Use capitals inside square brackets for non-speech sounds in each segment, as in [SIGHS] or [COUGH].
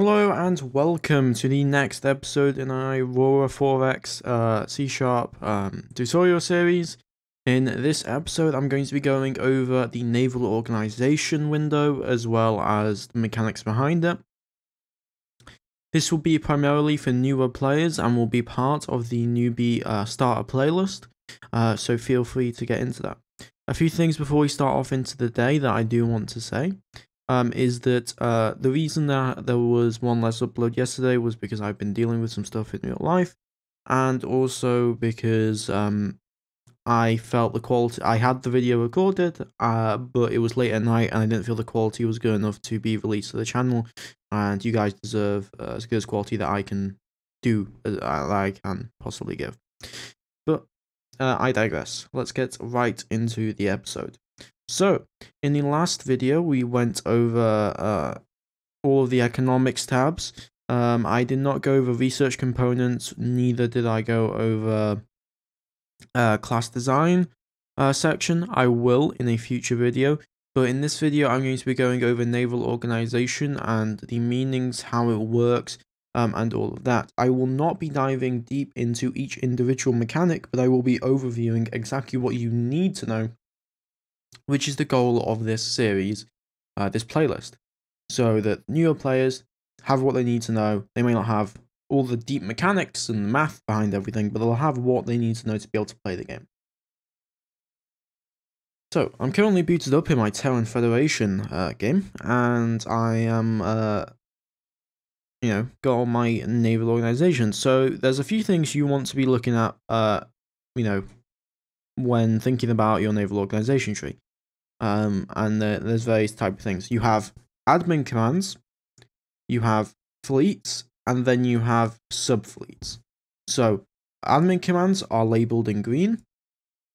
Hello and welcome to the next episode in our Aurora 4X uh, C Sharp um, tutorial series. In this episode, I'm going to be going over the naval organization window as well as the mechanics behind it. This will be primarily for newer players and will be part of the newbie uh, starter playlist, uh, so feel free to get into that. A few things before we start off into the day that I do want to say um, is that uh, the reason that there was one less upload yesterday was because I've been dealing with some stuff in real life, and also because um, I felt the quality. I had the video recorded, uh, but it was late at night, and I didn't feel the quality was good enough to be released to the channel. And you guys deserve uh, as good as quality that I can do, uh, that I can possibly give. But uh, I digress. Let's get right into the episode. So, in the last video, we went over uh, all of the economics tabs. Um, I did not go over research components, neither did I go over uh, class design uh, section. I will in a future video, but in this video, I'm going to be going over naval organization and the meanings, how it works, um, and all of that. I will not be diving deep into each individual mechanic, but I will be overviewing exactly what you need to know which is the goal of this series, uh, this playlist, so that newer players have what they need to know. They may not have all the deep mechanics and math behind everything, but they'll have what they need to know to be able to play the game. So, I'm currently booted up in my Terran Federation uh, game, and I am, uh, you know, got my naval organization. So, there's a few things you want to be looking at, uh, you know, when thinking about your naval organization tree. Um, and the, there's various type of things. You have admin commands, you have fleets, and then you have subfleets. So admin commands are labeled in green,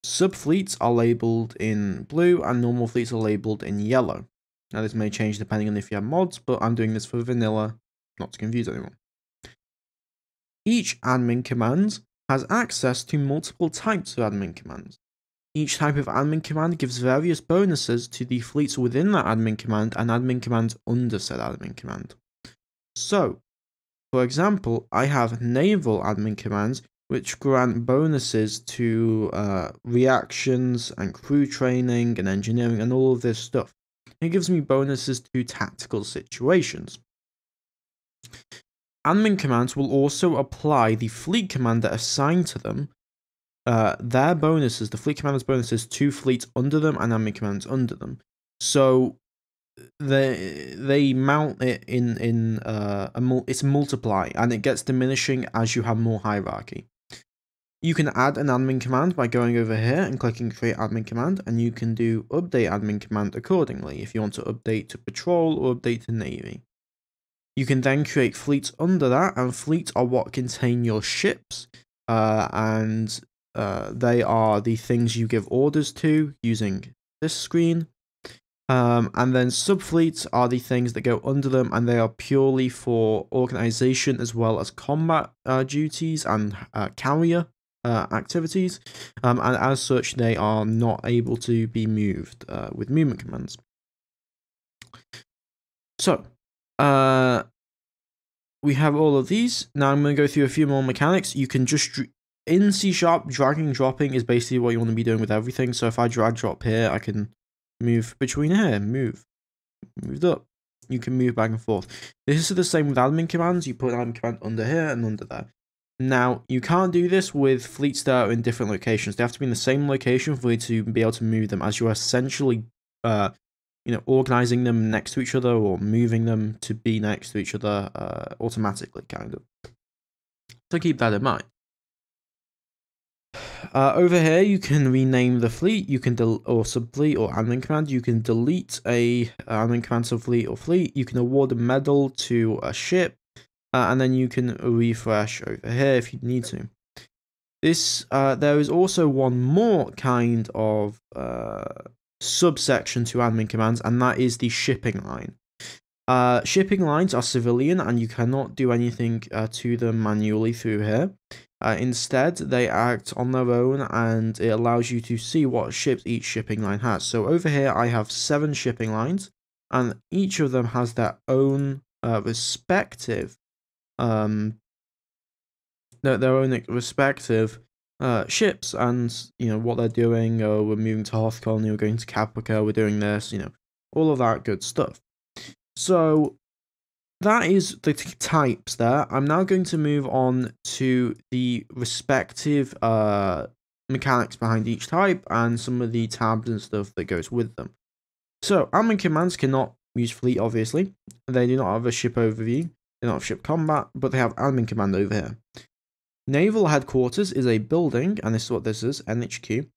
subfleets are labeled in blue, and normal fleets are labeled in yellow. Now this may change depending on if you have mods, but I'm doing this for vanilla, not to confuse anyone. Each admin command has access to multiple types of admin commands. Each type of admin command gives various bonuses to the fleets within that admin command and admin commands under said admin command. So, for example, I have naval admin commands which grant bonuses to uh, reactions and crew training and engineering and all of this stuff. It gives me bonuses to tactical situations. Admin commands will also apply the fleet commander assigned to them, uh, their bonuses, the fleet commander's bonuses to fleets under them and admin commands under them. So they they mount it in in uh a mul it's multiply and it gets diminishing as you have more hierarchy. You can add an admin command by going over here and clicking create admin command and you can do update admin command accordingly if you want to update to patrol or update to navy. You can then create fleets under that, and fleets are what contain your ships, uh, and uh, they are the things you give orders to using this screen. Um, and then subfleets are the things that go under them, and they are purely for organization as well as combat uh, duties and uh, carrier uh, activities. Um, and as such, they are not able to be moved uh, with movement commands. So, uh, we have all of these. Now I'm going to go through a few more mechanics. You can just, in C Sharp, dragging dropping is basically what you want to be doing with everything. So if I drag drop here, I can move between here, move, moved up. You can move back and forth. This is the same with admin commands. You put admin command under here and under there. Now, you can't do this with fleets that are in different locations. They have to be in the same location for you to be able to move them as you're essentially uh, you know, organizing them next to each other or moving them to be next to each other uh, automatically, kind of. So keep that in mind. [SIGHS] Uh, over here, you can rename the fleet, you can del or subfleet or admin command. You can delete a uh, admin command subfleet or fleet. You can award a medal to a ship, uh, and then you can refresh over here if you need to. This uh, there is also one more kind of uh, subsection to admin commands, and that is the shipping line. Uh, shipping lines are civilian, and you cannot do anything uh, to them manually through here. Uh, instead, they act on their own, and it allows you to see what ships each shipping line has. So over here, I have seven shipping lines, and each of them has their own uh, respective um their, their own respective uh, ships and you know what they're doing. Oh, we're moving to Hoth Colony. We're going to Caprica. We're doing this. You know, all of that good stuff. So that is the types there. I'm now going to move on to the respective uh, mechanics behind each type and some of the tabs and stuff that goes with them. So, admin commands cannot use fleet, obviously. They do not have a ship overview. They don't have ship combat, but they have admin command over here. Naval headquarters is a building, and this is what this is, NHQ,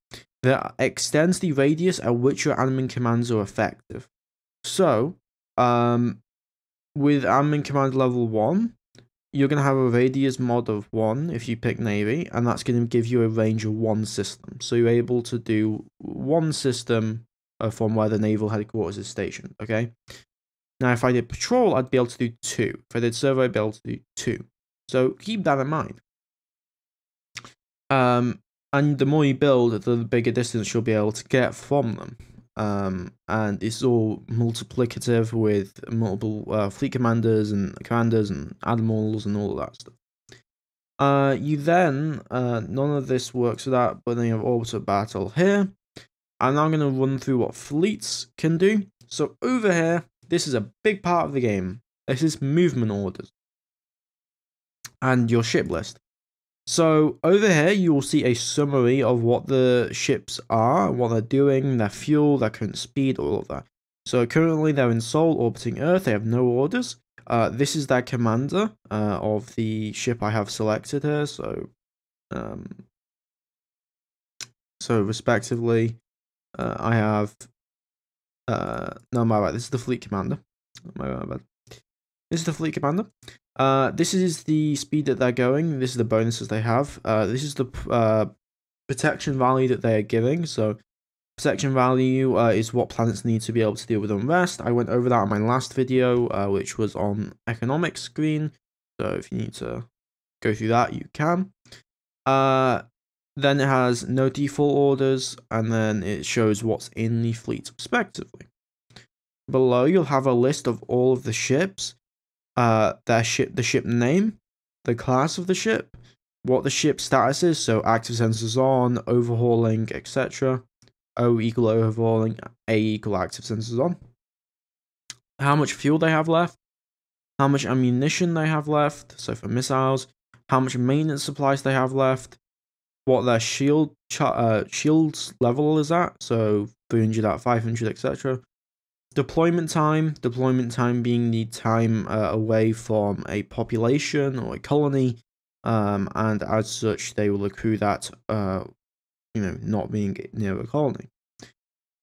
that extends the radius at which your admin commands are effective. So, um, with admin command level 1, you're going to have a radius mod of 1 if you pick Navy, and that's going to give you a range of 1 system. So you're able to do one system uh, from where the naval headquarters is stationed, okay? Now, if I did patrol, I'd be able to do 2. If I did survey, I'd be able to do 2. So keep that in mind. Um, and the more you build, the bigger distance you'll be able to get from them. Um, and it's all multiplicative with multiple uh, fleet commanders and commanders and admirals and all that stuff. Uh, you then, uh, none of this works with that, but then you have orbital battle here. And I'm going to run through what fleets can do. So over here, this is a big part of the game. This is movement orders. And your ship list. So over here, you will see a summary of what the ships are, what they're doing, their fuel, their current speed, all of that. So currently they're in Sol orbiting Earth. They have no orders. Uh, this is their commander uh, of the ship I have selected here. So, um, so respectively, uh, I have. Uh, no, my bad. This is the fleet commander. My bad. This is the fleet commander. Uh, this is the speed that they're going. This is the bonuses they have. Uh, this is the uh, protection value that they are giving. So protection value uh, is what planets need to be able to deal with unrest. I went over that in my last video, uh, which was on economic screen. So if you need to go through that, you can. Uh, then it has no default orders, and then it shows what's in the fleet respectively. Below, you'll have a list of all of the ships uh, their ship, the ship name, the class of the ship, what the ship status is, so active sensors on, overhauling, etc. O equal overhauling, A equal active sensors on. How much fuel they have left, how much ammunition they have left, so for missiles, how much maintenance supplies they have left, what their shield uh, shields level is at, so 300 at 500, etc. Deployment time, deployment time being the time uh, away from a population or a colony, um, and as such, they will accrue that, uh, you know, not being near a colony.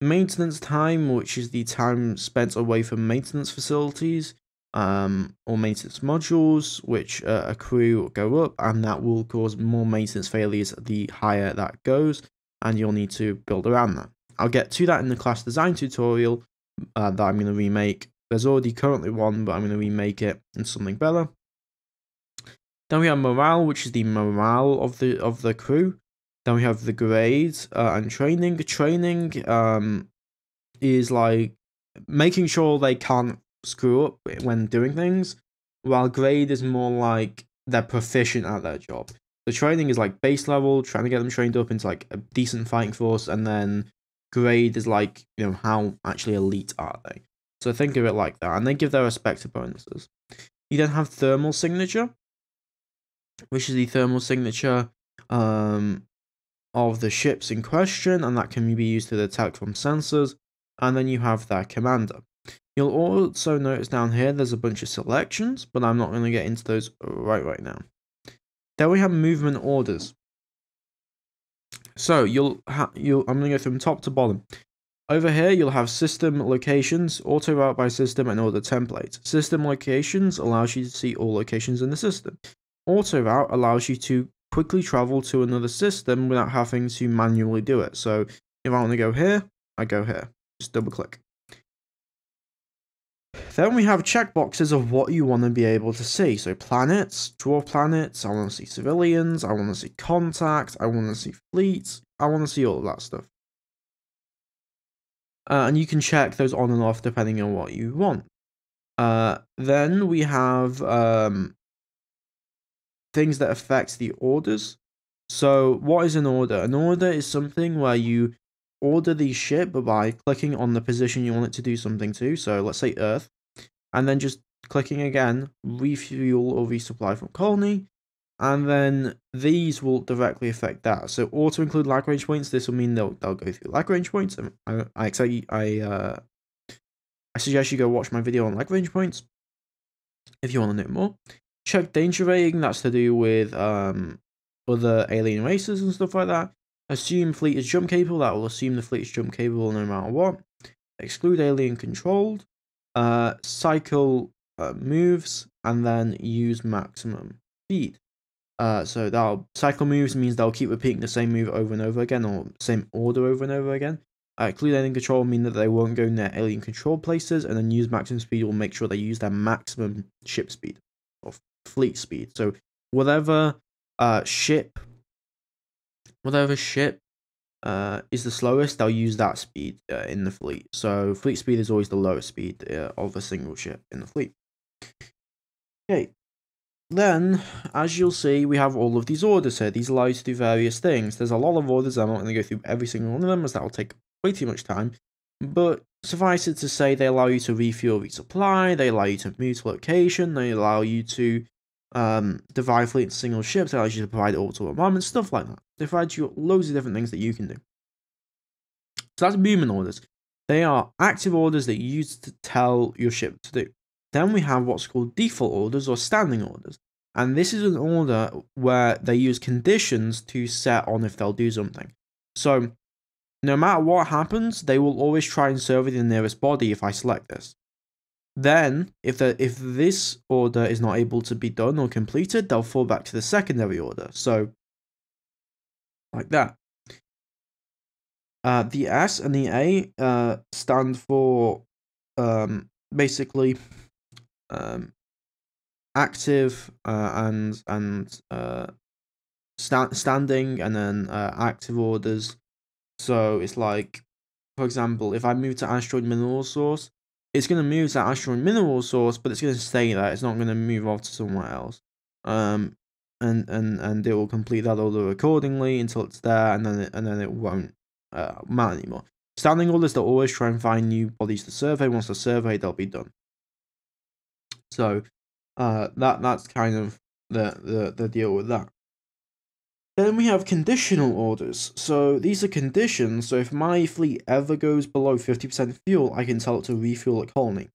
Maintenance time, which is the time spent away from maintenance facilities, um, or maintenance modules, which uh, accrue go up, and that will cause more maintenance failures the higher that goes, and you'll need to build around that. I'll get to that in the class design tutorial, uh, that I'm going to remake. There's already currently one, but I'm going to remake it in something better. Then we have morale, which is the morale of the of the crew. Then we have the grades uh, and training. Training um, is like making sure they can't screw up when doing things, while grade is more like they're proficient at their job. The training is like base level, trying to get them trained up into like a decent fighting force, and then grade is like, you know, how actually elite are they? So think of it like that, and they give their respective bonuses. You then have thermal signature, which is the thermal signature um, of the ships in question, and that can be used to detect from sensors. And then you have their commander. You'll also notice down here there's a bunch of selections, but I'm not going to get into those right right now. Then we have movement orders. So you'll you'll I'm gonna go from top to bottom. Over here, you'll have system locations, auto route by system, and order templates. System locations allows you to see all locations in the system. Auto route allows you to quickly travel to another system without having to manually do it. So if I want to go here, I go here. Just double click. Then we have checkboxes of what you want to be able to see. So planets, draw planets, I want to see civilians, I want to see contacts, I want to see fleets, I want to see all of that stuff. Uh, and you can check those on and off depending on what you want. Uh, then we have um, things that affect the orders. So what is an order? An order is something where you order the ship by clicking on the position you want it to do something to. So let's say Earth, and then just clicking again, refuel or resupply from colony, and then these will directly affect that. So auto include Lagrange points. This will mean they'll they'll go through Lagrange points. I I I uh I suggest you go watch my video on Lagrange points if you want to know more. Check danger rating. That's to do with um other alien races and stuff like that. Assume fleet is jump capable. That will assume the fleet is jump capable no matter what. Exclude alien controlled. Uh, cycle uh, moves and then use maximum speed. Uh, so that'll cycle moves means they'll keep repeating the same move over and over again or same order over and over again. Uh, include alien control mean that they won't go near alien control places, and then use maximum speed will make sure they use their maximum ship speed or fleet speed. So whatever uh ship, whatever ship uh is the slowest, they'll use that speed uh, in the fleet. So fleet speed is always the lowest speed uh, of a single ship in the fleet. Okay, then, as you'll see, we have all of these orders here. These allow you to do various things. There's a lot of orders. I'm not going to go through every single one of them, as that will take way too much time. But suffice it to say, they allow you to refuel, resupply. They allow you to move to location. They allow you to um, divide fleet into single ships. They allow you to provide auto armament, stuff like that. They provide you loads of different things that you can do. So that's movement orders. They are active orders that you use to tell your ship to do. Then we have what's called default orders or standing orders. And this is an order where they use conditions to set on if they'll do something. So no matter what happens, they will always try and serve the nearest body if I select this. Then, if the if this order is not able to be done or completed, they'll fall back to the secondary order. So, like that. Uh, the S and the A uh, stand for um, basically um, active uh, and and uh, sta- standing and then uh, active orders. So it's like, for example, if I move to asteroid mineral source, it's going to move to asteroid mineral source, but it's going to stay there. It's not going to move off to somewhere else. Um, and and and it will complete that order accordingly until it's there, and then it, and then it won't uh, matter anymore. Standing orders, they'll always try and find new bodies to survey. Once they're surveyed, they'll be done. So uh, that that's kind of the, the, the deal with that. Then we have conditional orders. So these are conditions. So if my fleet ever goes below 50% fuel, I can tell it to refuel a colony.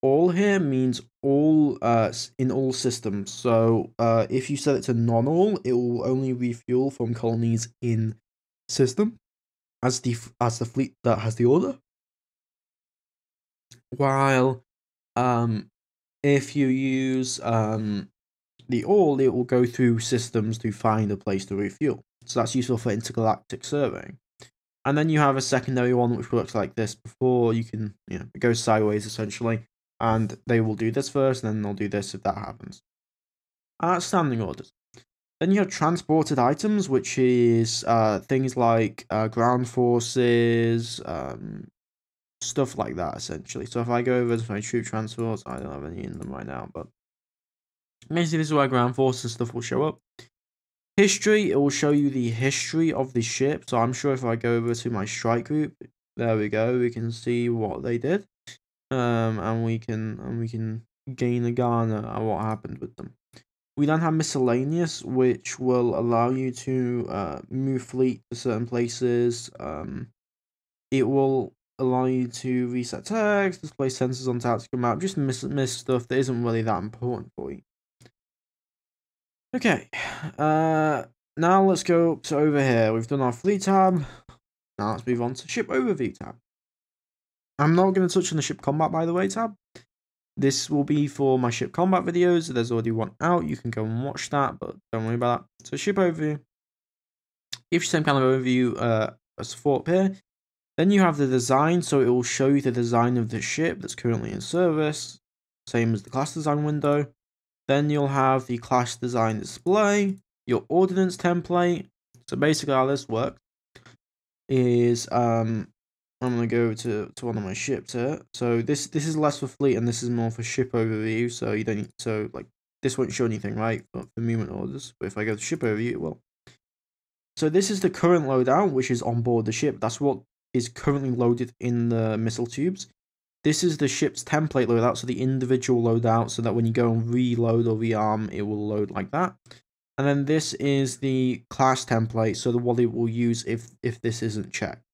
All here means all uh, in all systems. So uh, if you set it to non-all, it will only refuel from colonies in system as the as the fleet that has the order. While um, if you use um, the all, it will go through systems to find a place to refuel. So that's useful for intergalactic surveying. And then you have a secondary one which works like this before you can, you know, it goes sideways essentially. And they will do this first, and then they'll do this if that happens. Uh, standing orders. Then you have transported items, which is uh, things like uh, ground forces, um, stuff like that essentially. So if I go over to my troop transports, I don't have any in them right now, but basically this is where ground forces stuff will show up. History, it will show you the history of the ship. So I'm sure if I go over to my strike group, there we go, we can see what they did. Um, and we can and we can gain a garner at what happened with them. We then have miscellaneous, which will allow you to uh, move fleet to certain places. Um, it will allow you to reset text, display sensors on tactical map, just miss, miss stuff that isn't really that important for you. Okay, uh, now let's go to over here. We've done our fleet tab. Now let's move on to ship overview tab. I'm not going to touch on the ship combat, by the way, tab. This will be for my ship combat videos. There's already one out. You can go and watch that, but don't worry about that. So ship overview. If you same kind of overview uh, as for up here, then you have the design, so it will show you the design of the ship that's currently in service, same as the class design window. Then you'll have the class design display, your ordnance template. So basically how this works is um, I'm gonna go to, to one of my ships here. So this this is less for fleet and this is more for ship overview. So you don't need, so like this won't show anything, right? For, movement orders. But if I go to ship overview, it will. So this is the current loadout, which is on board the ship. That's what is currently loaded in the missile tubes. This is the ship's template loadout, so the individual loadout, so that when you go and reload or rearm, it will load like that. And then this is the class template, so the what it will use if, if this isn't checked.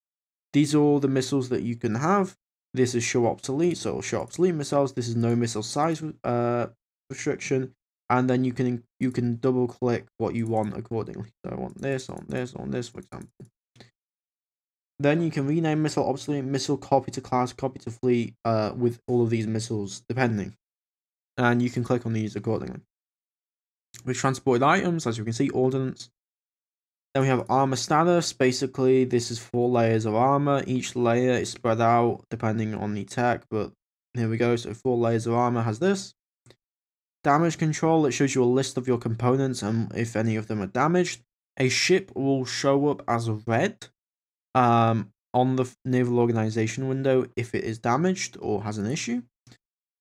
These are all the missiles that you can have. This is show obsolete, so show obsolete missiles. This is no missile size uh, restriction. And then you can you can double click what you want accordingly. So I want this, I want this, I want this, for example. Then you can rename missile obsolete, missile copy to class, copy to fleet uh, with all of these missiles, depending. And you can click on these accordingly. With transported items, as you can see, ordnance. Then we have armor status. Basically, this is four layers of armor. Each layer is spread out depending on the tech, but here we go. So four layers of armor has this. Damage control, it shows you a list of your components and if any of them are damaged. A ship will show up as red um, on the naval organization window if it is damaged or has an issue.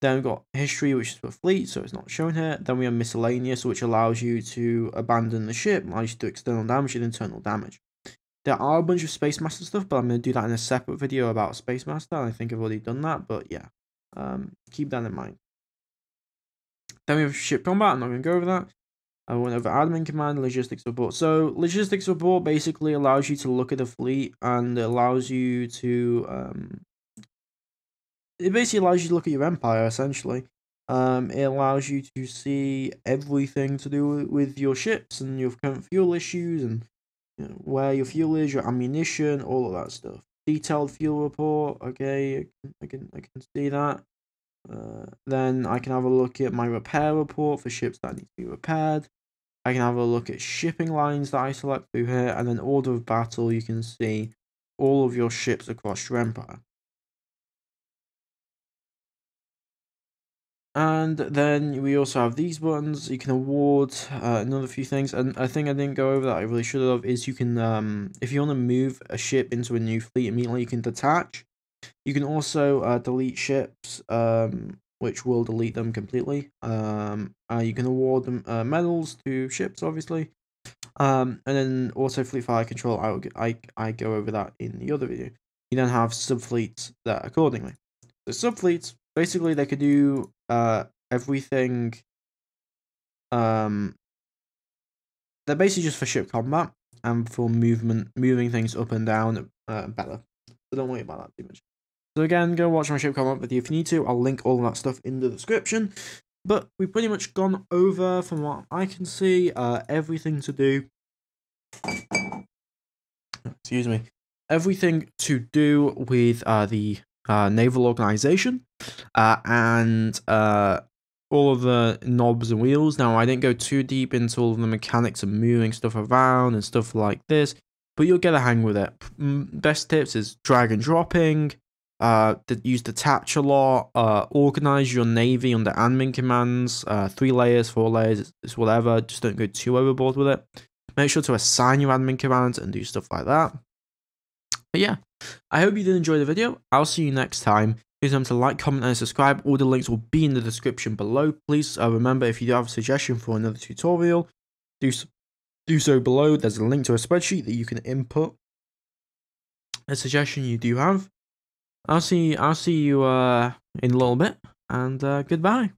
Then we've got history, which is for fleet, so it's not shown here. Then we have miscellaneous, which allows you to abandon the ship, allows you to do external damage and internal damage. There are a bunch of Space Master stuff, but I'm going to do that in a separate video about Space Master. I think I've already done that, but yeah, um, keep that in mind. Then we have ship combat. I'm not going to go over that. I went over admin command, logistics report. So logistics report basically allows you to look at the fleet and allows you to um, it basically allows you to look at your empire essentially. Um, it allows you to see everything to do with your ships and your current fuel issues and you know, where your fuel is, your ammunition, all of that stuff. Detailed fuel report. Okay, I can I can see that. Uh, then I can have a look at my repair report for ships that need to be repaired. I can have a look at shipping lines that I select through here, and then order of battle. You can see all of your ships across your empire. And then we also have these buttons. You can award uh, another few things. And I think I didn't go over that. I really should have. Is you can, um, if you want to move a ship into a new fleet immediately, you can detach. You can also uh, delete ships, um, which will delete them completely. Um, uh, you can award them uh, medals to ships, obviously. Um, and then also fleet fire control. I, will, I I go over that in the other video. You then have subfleets that accordingly. So subfleets basically they can do uh everything um they're basically just for ship combat and for movement moving things up and down uh, better so don't worry about that too much so again go watch my ship combat video if you need to i'll link all that stuff in the description but we've pretty much gone over from what i can see uh everything to do excuse me everything to do with uh the uh, naval organization uh, and uh, all of the knobs and wheels. Now, I didn't go too deep into all of the mechanics of moving stuff around and stuff like this, but you'll get a hang with it. Best tips is drag and dropping, uh, use detach a lot, uh, organize your navy under admin commands, uh, three layers, four layers, it's, whatever. Just don't go too overboard with it. Make sure to assign your admin commands and do stuff like that. But yeah, I hope you did enjoy the video. I'll see you next time. Please remember to like, comment, and subscribe. All the links will be in the description below. Please uh, remember if you do have a suggestion for another tutorial, do do so below. There's a link to a spreadsheet that you can input a suggestion you do have. I'll see I'll see you uh, in a little bit, and uh, goodbye.